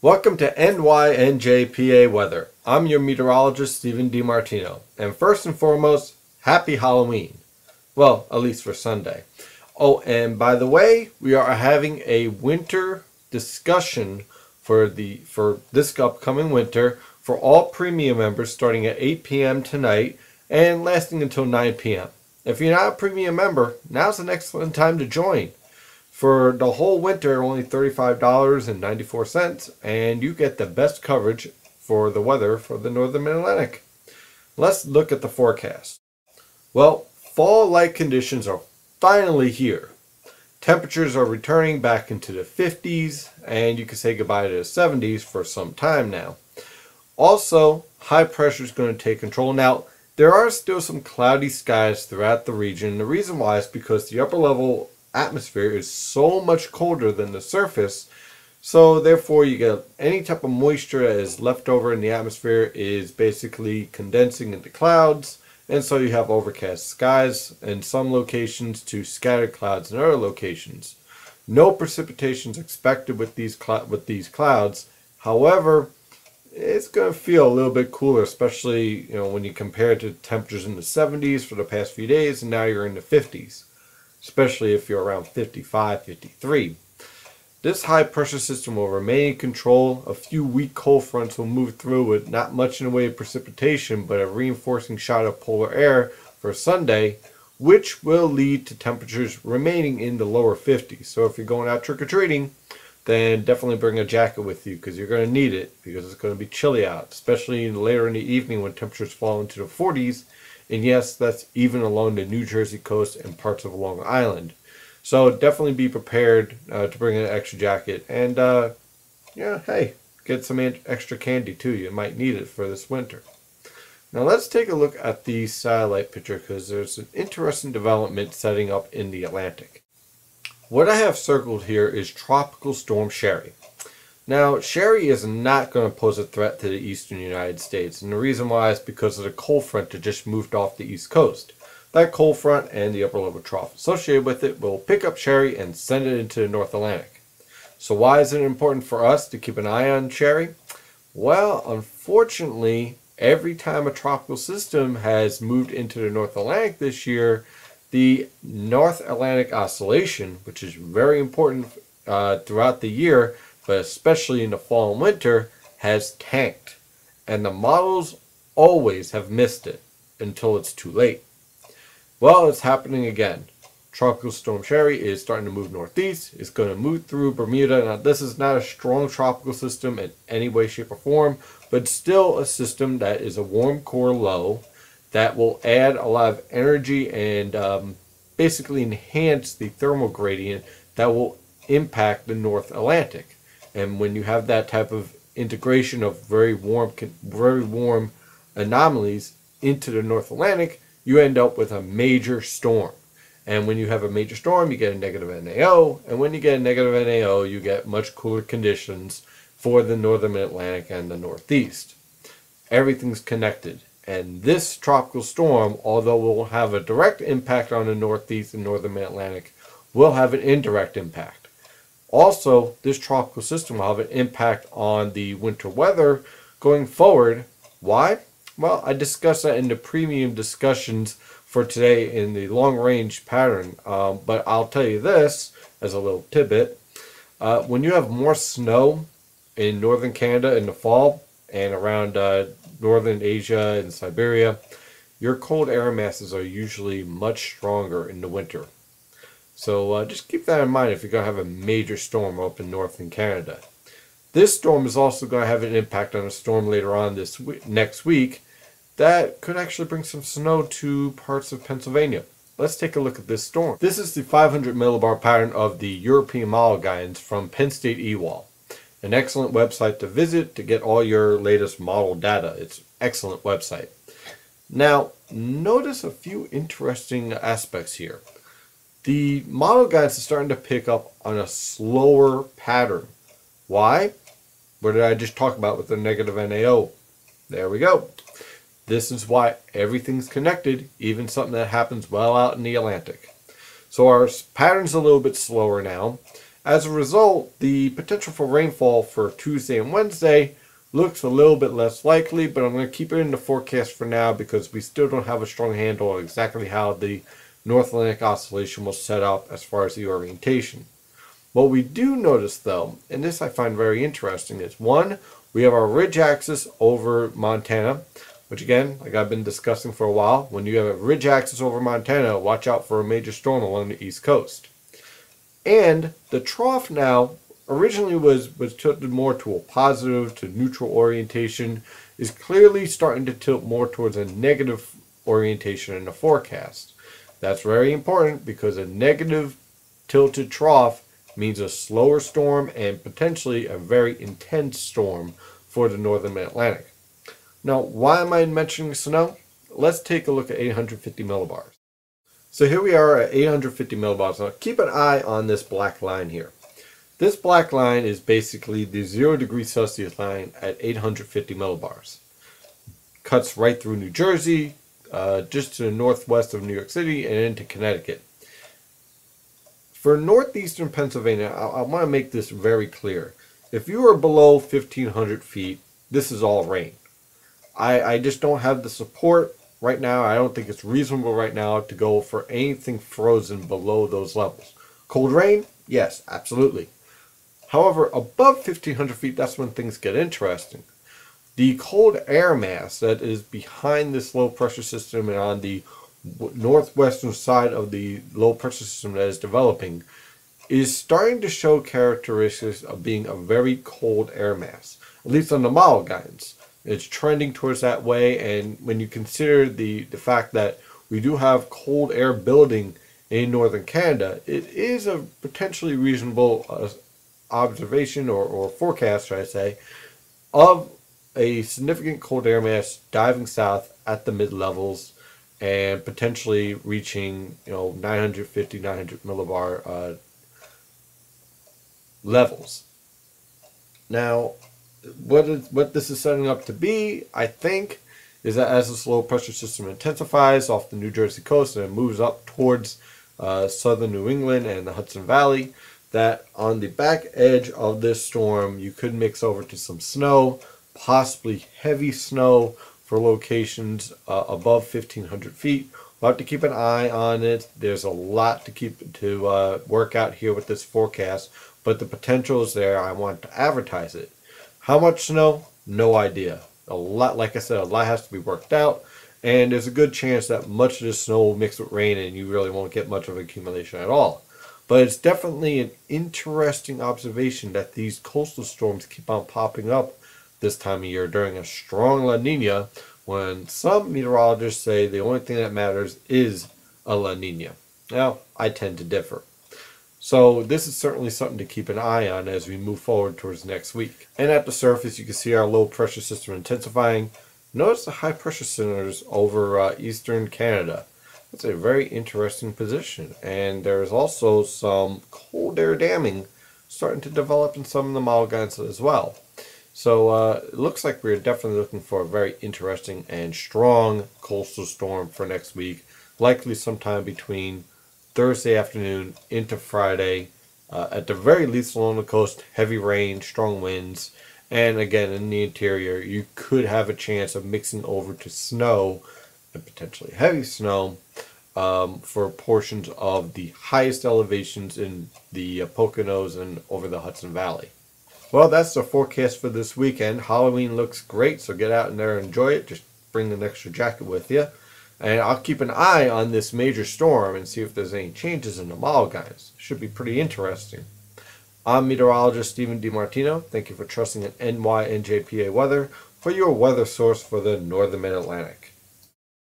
Welcome to NYNJPA Weather. I'm your meteorologist, Stephen DiMartino. And first and foremost, happy Halloween. Well, at least for Sunday. Oh, and by the way, we are having a winter discussion for the for this upcoming winter for all premium members starting at 8 p.m. tonight and lasting until 9 p.m. If you're not a premium member, now's an excellent time to join. For the whole winter, only $35.94, and you get the best coverage for the weather for the Northern Mid-Atlantic. Let's look at the forecast. Well, fall-like conditions are finally here. Temperatures are returning back into the 50s, and you can say goodbye to the 70s for some time now. Also, high pressure is going to take control. Now, there are still some cloudy skies throughout the region. The reason why is because the upper level atmosphere is so much colder than the surface. So therefore you get any type of moisture that is left over in the atmosphere is basically condensing into clouds. And so you have overcast skies in some locations to scattered clouds in other locations. No precipitation is expected with these with these clouds. However, it's going to feel a little bit cooler, especially you know when you compare it to temperatures in the 70s for the past few days, and now you're in the 50s especially if you're around 55, 53. This high pressure system will remain in control. A few weak cold fronts will move through with not much in the way of precipitation, but a reinforcing shot of polar air for Sunday, which will lead to temperatures remaining in the lower 50s. So if you're going out trick-or-treating, then definitely bring a jacket with you because you're going to need it because it's going to be chilly out, especially later in the evening when temperatures fall into the 40s and yes, that's even along the New Jersey coast and parts of Long Island. So definitely be prepared uh, to bring an extra jacket. And uh, yeah, hey, get some extra candy too. You might need it for this winter. Now let's take a look at the satellite picture because there's an interesting development setting up in the Atlantic. What I have circled here is Tropical Storm Shary. Now, Shary is not going to pose a threat to the eastern United States, and the reason why is because of the cold front that just moved off the east coast. That cold front and the upper level trough associated with it will pick up Shary and send it into the North Atlantic. So why is it important for us to keep an eye on Shary? Well, unfortunately, every time a tropical system has moved into the North Atlantic this year, the North Atlantic Oscillation, which is very important uh, throughout the year, but especially in the fall and winter, has tanked. And the models always have missed it until it's too late. Well, it's happening again. Tropical Storm Shary is starting to move northeast. It's going to move through Bermuda. Now, this is not a strong tropical system in any way, shape, or form, but still a system that is a warm core low that will add a lot of energy and um, basically enhance the thermal gradient that will impact the North Atlantic. And when you have that type of integration of very warm, very warm anomalies into the North Atlantic, you end up with a major storm. And when you have a major storm, you get a negative NAO. And when you get a negative NAO, you get much cooler conditions for the northern Atlantic and the Northeast. Everything's connected. And this tropical storm, although it will have a direct impact on the Northeast and northern Atlantic, will have an indirect impact. Also, this tropical system will have an impact on the winter weather going forward. Why? Well, I discussed that in the premium discussions for today in the long range pattern. Um, but I'll tell you this as a little tidbit. Uh, when you have more snow in northern Canada in the fall and around uh, northern Asia and Siberia, your cold air masses are usually much stronger in the winter. So uh, just keep that in mind if you're going to have a major storm up in northern Canada. This storm is also going to have an impact on a storm later on this week, next week that could actually bring some snow to parts of Pennsylvania. Let's take a look at this storm. This is the 500 millibar pattern of the European model guidance from Penn State E-WALL. An excellent website to visit to get all your latest model data. It's an excellent website. Now, notice a few interesting aspects here. The model guides are starting to pick up on a slower pattern. Why? What did I just talk about with the negative NAO? There we go. This is why everything's connected, even something that happens well out in the Atlantic. So our pattern's a little bit slower now. As a result, the potential for rainfall for Tuesday and Wednesday looks a little bit less likely, but I'm going to keep it in the forecast for now because we still don't have a strong handle on exactly how the North Atlantic Oscillation will set up as far as the orientation. What we do notice though, and this I find very interesting, is one, we have our ridge axis over Montana, which again, like I've been discussing for a while, when you have a ridge axis over Montana, watch out for a major storm along the east coast. And the trough now originally was, was tilted more to a positive to neutral orientation, is clearly starting to tilt more towards a negative orientation in the forecast. That's very important because a negative tilted trough means a slower storm and potentially a very intense storm for the northern Atlantic. Now, why am I mentioning snow? Let's take a look at 850 millibars. So here we are at 850 millibars. Now keep an eye on this black line here. This black line is basically the 0 degree Celsius line at 850 millibars. Cuts right through New Jersey, uh, just to the northwest of New York City, and into Connecticut. For northeastern Pennsylvania, I, I want to make this very clear. If you are below 1,500 feet, this is all rain. I, I just don't have the support right now. I don't think it's reasonable right now to go for anything frozen below those levels. Cold rain? Yes, absolutely. However, above 1,500 feet, that's when things get interesting. The cold air mass that is behind this low pressure system and on the northwestern side of the low pressure system that is developing is starting to show characteristics of being a very cold air mass, at least on the model guidance. It's trending towards that way, and when you consider the, the fact that we do have cold air building in northern Canada, it is a potentially reasonable uh, observation or, or forecast, should I say, of a significant cold air mass diving south at the mid levels and potentially reaching you know 950 900 millibar uh, levels. Now what is what this is setting up to be i think is that as this low pressure system intensifies off the new jersey coast and it moves up towards uh, southern new england and the hudson valley that on the back edge of this storm you could mix over to some snow possibly heavy snow for locations uh, above 1500 feet. We'll have to keep an eye on it. There's a lot to keep to uh, work out here with this forecast, but the potential is there. I want to advertise it. How much snow? No idea. A lot, like I said, a lot has to be worked out, and there's a good chance that much of the snow will mix with rain, and you really won't get much of accumulation at all. But it's definitely an interesting observation that these coastal storms keep on popping up this time of year during a strong La Nina when some meteorologists say the only thing that matters is a La Nina. Now, I tend to differ. So this is certainly something to keep an eye on as we move forward towards next week. And at the surface, you can see our low pressure system intensifying. Notice the high pressure centers over uh, eastern Canada. That's a very interesting position. And there's also some cold air damming starting to develop in some of the Malgans as well. So uh, it looks like we're definitely looking for a very interesting and strong coastal storm for next week, likely sometime between Thursday afternoon into Friday. Uh, at the very least along the coast, heavy rain, strong winds, and again in the interior, you could have a chance of mixing over to snow and potentially heavy snow um, for portions of the highest elevations in the Poconos and over the Hudson Valley. Well, that's the forecast for this weekend. Halloween looks great, so get out in there and enjoy it. Just bring an extra jacket with you. And I'll keep an eye on this major storm and see if there's any changes in the model guys. Should be pretty interesting. I'm meteorologist Stephen DiMartino. Thank you for trusting in NYNJPA Weather for your weather source for the Northern Mid-Atlantic.